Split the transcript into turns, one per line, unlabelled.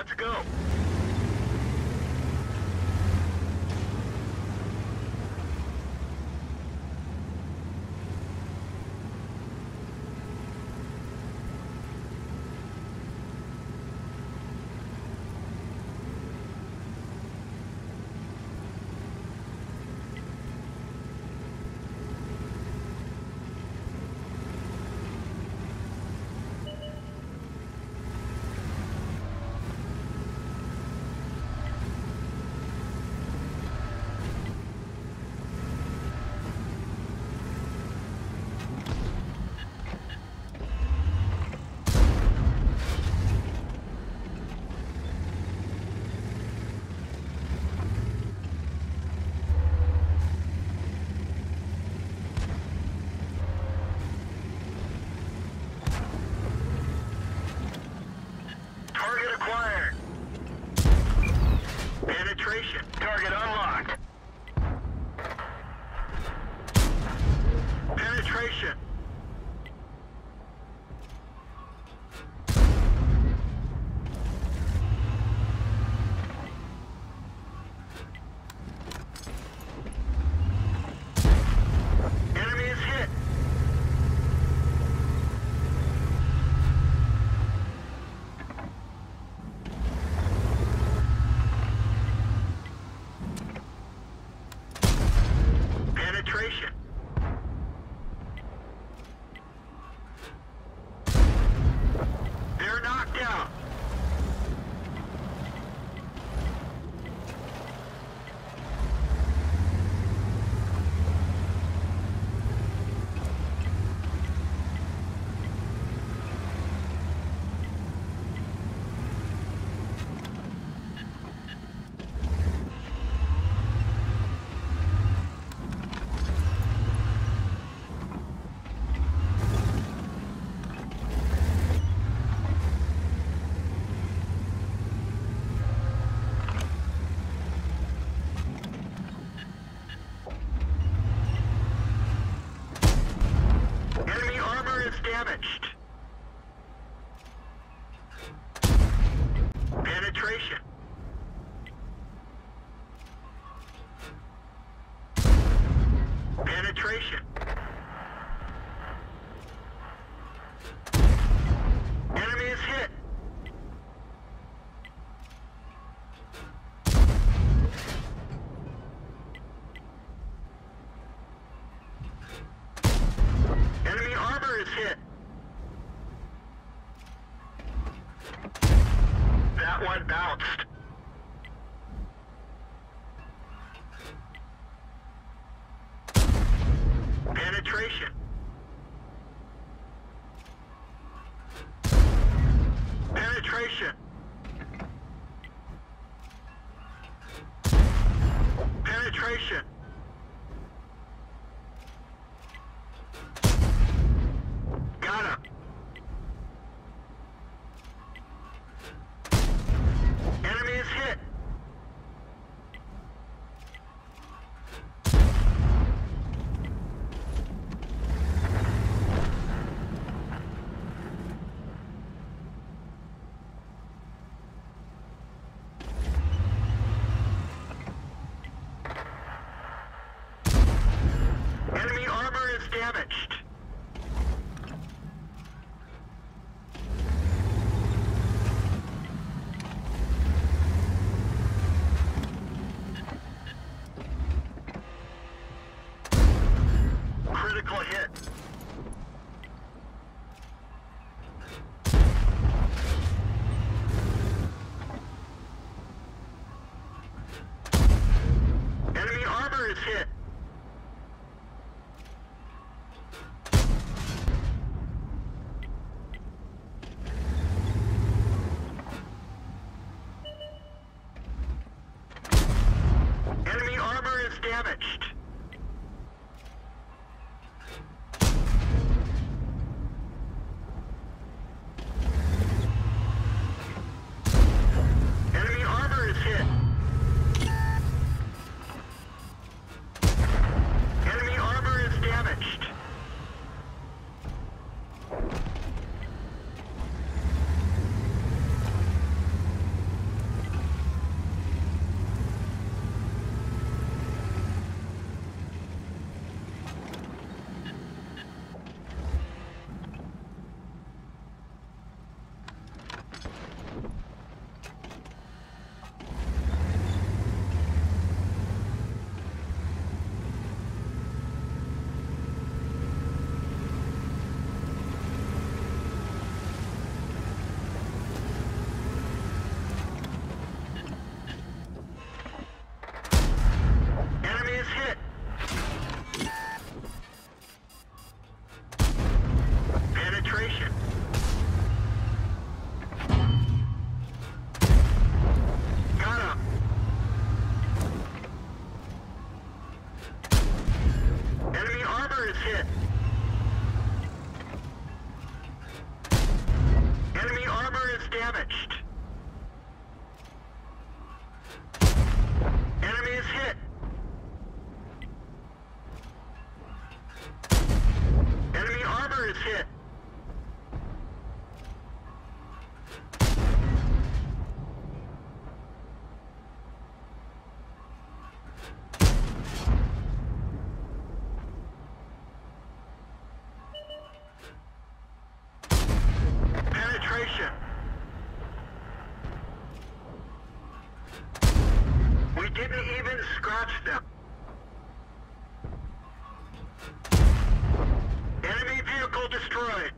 Roger, go. Target unlocked. Infiltration. Enemy is hit. That one bounced. operation. Penetration. damaged. Penetration. We didn't even scratch them. Enemy vehicle destroyed.